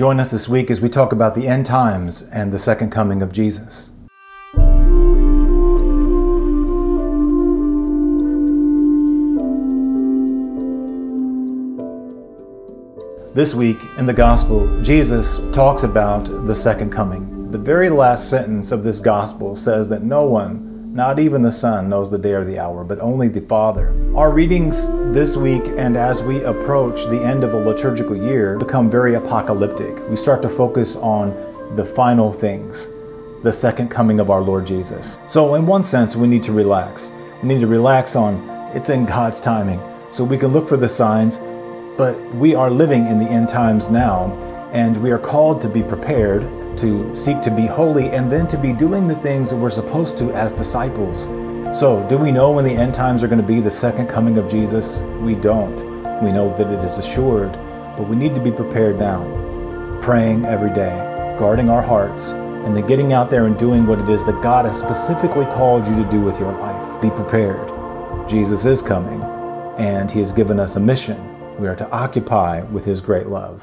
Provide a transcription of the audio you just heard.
Join us this week as we talk about the end times and the second coming of Jesus. This week in the Gospel, Jesus talks about the second coming. The very last sentence of this Gospel says that no one, not even the Son, knows the day or the hour, but only the Father. Our readings this week and as we approach the end of a liturgical year become very apocalyptic. We start to focus on the final things, the second coming of our Lord Jesus. So, in one sense, we need to relax. We need to relax on it's in God's timing. So we can look for the signs but we are living in the end times now, and we are called to be prepared, to seek to be holy, and then to be doing the things that we're supposed to as disciples. So, do we know when the end times are going to be the second coming of Jesus? We don't. We know that it is assured, but we need to be prepared now. Praying every day, guarding our hearts, and then getting out there and doing what it is that God has specifically called you to do with your life. Be prepared. Jesus is coming, and He has given us a mission we are to occupy with His great love.